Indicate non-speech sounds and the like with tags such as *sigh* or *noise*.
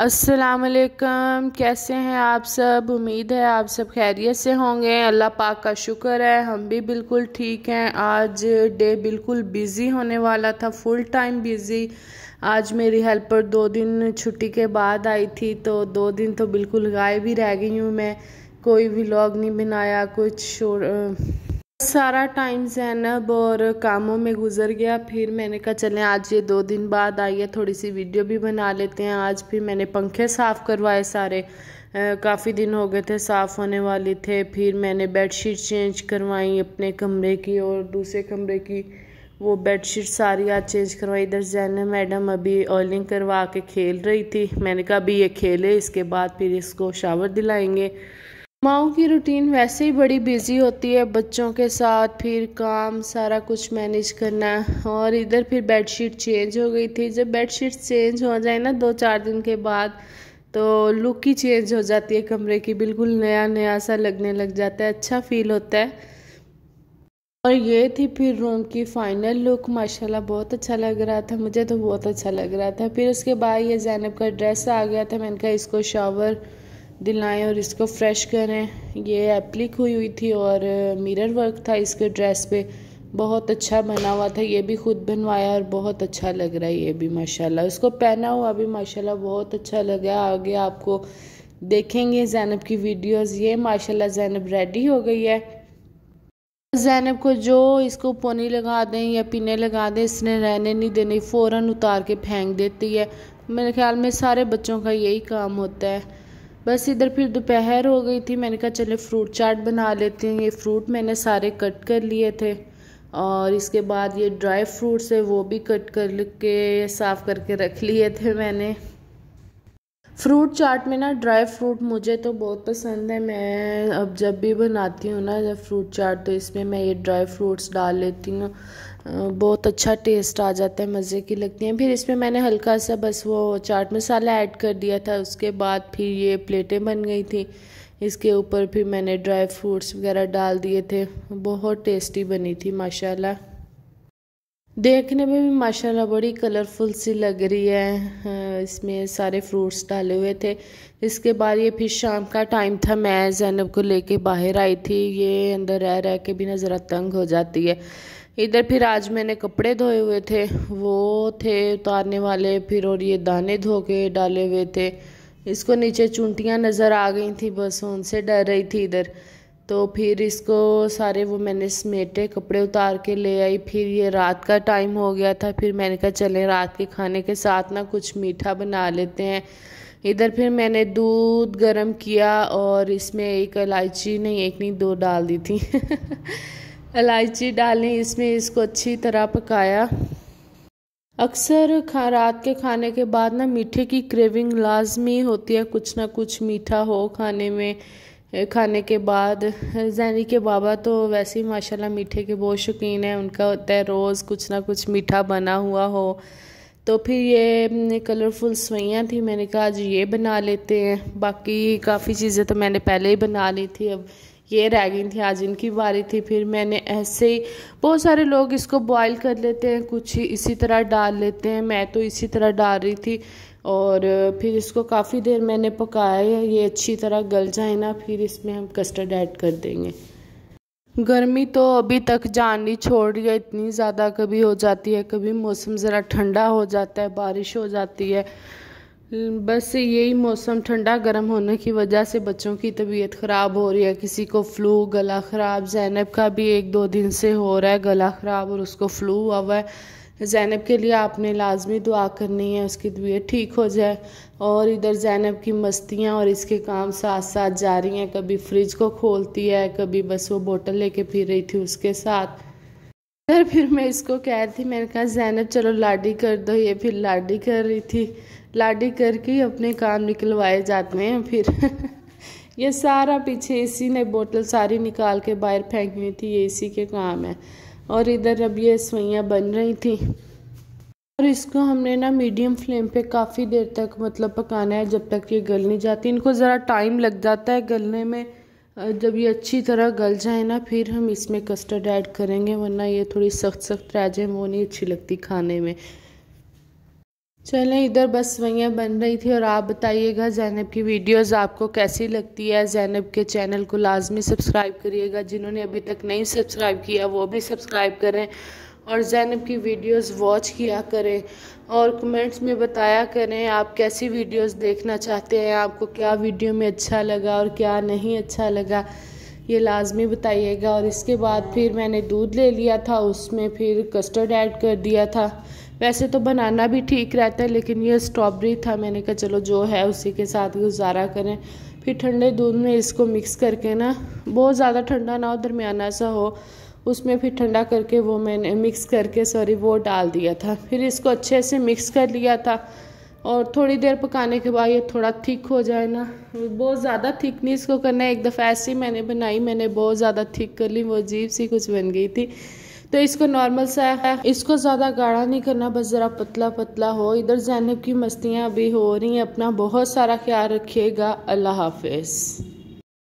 असलकम कैसे हैं आप सब? उम्मीद है आप सब खैरियत से होंगे। अल्लाह पाक का शुक्र है, हम भी बिल्कुल ठीक हैं। आज डे बिल्कुल बिज़ी होने वाला था, फुल टाइम बिज़ी। आज मेरी हेल्पर दो दिन छुट्टी के बाद आई थी तो दो दिन तो बिल्कुल गायब ही रह गई हूँ मैं। कोई व्लॉग नहीं बनाया, कुछ सारा टाइम जैनब और कामों में गुजर गया। फिर मैंने कहा, चलें, आज ये दो दिन बाद है थोड़ी सी वीडियो भी बना लेते हैं। आज फिर मैंने पंखे साफ़ करवाए सारे। काफ़ी दिन हो गए थे, साफ़ होने वाले थे। फिर मैंने बेडशीट चेंज करवाई अपने कमरे की और दूसरे कमरे की। वो बेडशीट सारी आज चेंज करवाई। इधर जैनब मैडम अभी ऑयलिंग करवा के खेल रही थी। मैंने कहा, अभी ये खेले, इसके बाद फिर इसको शावर दिलाएँगे। माओ की रूटीन वैसे ही बड़ी बिज़ी होती है, बच्चों के साथ फिर काम, सारा कुछ मैनेज करना और इधर फिर बेडशीट चेंज हो गई थी। जब बेडशीट चेंज हो जाए ना दो चार दिन के बाद तो लुक ही चेंज हो जाती है कमरे की। बिल्कुल नया नया सा लगने लग जाता है अच्छा फील होता है। और ये थी फिर रूम की फाइनल लुक माशाल्लाह, बहुत अच्छा लग रहा था, मुझे तो बहुत अच्छा लग रहा था। फिर उसके बाद ये जैनब का ड्रेस आ गया था, मैंने कहा इसको शावर दिलाएँ और इसको फ्रेश करें। ये एप्लिक हुई हुई थी और मिरर वर्क था इसके ड्रेस पे। बहुत अच्छा बना हुआ था, ये भी खुद बनवाया और बहुत अच्छा लग रहा है, ये भी माशाल्लाह। उसको पहना हुआ भी माशाल्लाह बहुत अच्छा लगा आगे आपको देखेंगे जैनब की वीडियोस ये माशाल्लाह जैनब रेडी हो गई है। जैनब को जो इसको पोनी लगा दें या पीने लगा दें, इसने रहने नहीं देनी फ़ौर उतार के फेंक देती है। मेरे ख्याल में सारे बच्चों का यही काम होता है। बस इधर फिर दोपहर हो गई थी। मैंने कहा, चले फ्रूट चाट बना लेते हैं। ये फ्रूट मैंने सारे कट कर लिए थे। और इसके बाद ये ड्राई फ्रूट्स है, वो भी कट कर के साफ़ करके रख लिए थे मैंने। फ्रूट चाट में ना, ड्राई फ्रूट मुझे तो बहुत पसंद है। मैं अब जब भी बनाती हूँ ना, जब फ्रूट चाट तो इसमें मैं ये ड्राई फ्रूट्स डाल लेती हूँ। बहुत अच्छा टेस्ट आ जाता है, मज़े की लगती हैं। फिर इसमें मैंने हल्का सा बस वो चाट मसाला ऐड कर दिया था। उसके बाद फिर ये प्लेटें बन गई थी। इसके ऊपर फिर मैंने ड्राई फ्रूट्स वगैरह डाल दिए थे। बहुत टेस्टी बनी थी, माशाल्लाह। देखने में भी माशाल्लाह बड़ी कलरफुल सी लग रही है। इसमें सारे फ्रूट्स डाले हुए थे। इसके बाद ये फिर शाम का टाइम था। मैं जैनब को लेके बाहर आई थी। ये अंदर रह रह के भी ना ज़रा तंग हो जाती है। इधर फिर आज मैंने कपड़े धोए हुए थे। वो थे उतारने वाले। फिर और ये दाने धो के डाले हुए थे। इसको नीचे चूंटियाँ नज़र आ गई थी। बस उनसे डर रही थी इधर। तो फिर इसको सारे वो मैंने समेटे, कपड़े उतार के ले आई। फिर ये रात का टाइम हो गया था, फिर मैंने कहा, चले रात के खाने के साथ ना कुछ मीठा बना लेते हैं। इधर फिर मैंने दूध गरम किया और इसमें एक इलायची, नहीं, एक नहीं, दो डाल दी थी। *laughs* इलायची डालें इसमें इसको अच्छी तरह पकाया। अक्सर खा, रात के खाने के बाद ना मीठे की क्रेविंग लाजमी होती है, कुछ ना कुछ मीठा हो खाने में। खाने के बाद जैनी के बाबा तो वैसे ही माशाल्लाह मीठे के बहुत शौकीन है। उनका होता है रोज़ कुछ ना कुछ मीठा बना हुआ हो। तो फिर ये कलरफुल सवैयाँ थी, मैंने कहा आज ये बना लेते हैं। बाकी काफ़ी चीज़ें तो मैंने पहले ही बना ली थी, अब ये रह गई थी, आज इनकी बारी थी। फिर मैंने ऐसे ही बहुत सारे लोग इसको बॉईल कर लेते हैं, कुछ ही इसी तरह डाल लेते हैं। मैं तो इसी तरह डाल रही थी। और फिर इसको काफ़ी देर मैंने पकाया है ये अच्छी तरह गल जाए ना, फिर इसमें हम कस्टर्ड ऐड कर देंगे। गर्मी तो अभी तक जान नहीं छोड़ रही है, इतनी ज़्यादा कभी हो जाती है, कभी मौसम ज़रा ठंडा हो जाता है, बारिश हो जाती है बस यही मौसम ठंडा गर्म होने की वजह से बच्चों की तबीयत ख़राब हो रही है। किसी को फ्लू, गला ख़राब, जैनब का भी एक दो दिन से हो रहा है, गला ख़राब और उसको फ्लू हुआ हुआ है। ज़ैनब के लिए आपने लाजमी दुआ करनी है, उसकी तबीयत ठीक हो जाए और इधर ज़ैनब की मस्तियाँ और इसके काम साथ साथ जा रही हैं। कभी फ्रिज को खोलती है, कभी बस वो बोतल लेके फिर रही थी उसके साथ। फिर मैं इसको कह रही थी, मैंने कहा, जैनब, चलो लाडी कर दो। ये फिर लाडी कर रही थी। लाडी करके अपने काम निकलवाए जाते हैं, फिर *laughs* ये सारा पीछे इसी ने बोतल सारी निकाल के बाहर फेंक हुई थी ये इसी के काम है। और इधर अब ये सवैयाँ बन रही थी। और इसको हमने ना मीडियम फ्लेम पे काफ़ी देर तक मतलब पकाना है, जब तक ये गल नहीं जाती। इनको ज़रा टाइम लग जाता है गलने में। जब ये अच्छी तरह गल जाए ना, फिर हम इसमें कस्टर्ड ऐड करेंगे, वरना ये थोड़ी सख्त सख्त रह जाए वो नहीं अच्छी लगती खाने में। चलें, इधर बस सवैयाँ बन रही थी और आप बताइएगा जैनब की वीडियोस आपको कैसी लगती है। जैनब के चैनल को लाजमी सब्सक्राइब करिएगा। जिन्होंने अभी तक नहीं सब्सक्राइब किया, वो भी सब्सक्राइब करें और जैनब की वीडियोस वॉच किया करें और कमेंट्स में बताया करें आप कैसी वीडियोस देखना चाहते हैं, आपको क्या वीडियो में अच्छा लगा और क्या नहीं अच्छा लगा, ये लाजमी बताइएगा। और इसके बाद फिर मैंने दूध ले लिया था, उसमें फिर कस्टर्ड ऐड कर दिया था। वैसे तो बनाना भी ठीक रहता है, लेकिन ये स्ट्रॉबेरी था, मैंने कहा चलो जो है उसी के साथ गुजारा करें। फिर ठंडे दूध में इसको मिक्स करके ना, बहुत ज़्यादा ठंडा ना हो, दरमियाना सा हो, उसमें फिर ठंडा करके वो मैंने मिक्स करके सॉरी वो डाल दिया था। फिर इसको अच्छे से मिक्स कर लिया था, और थोड़ी देर पकाने के बाद ये थोड़ा थिक हो जाए ना, बहुत ज़्यादा थिक नहीं इसको करना है, एक दफ़ा ऐसी मैंने बनाई, मैंने बहुत ज़्यादा थिक कर ली, वो अजीब सी कुछ बन गई थी। तो इसको नॉर्मल सा है। इसको ज़्यादा गाढ़ा नहीं करना, बस ज़रा पतला पतला हो। इधर जैनब की मस्तियाँ भी हो रही हैं। अपना बहुत सारा ख्याल रखिएगा। अल्लाह हाफिज़।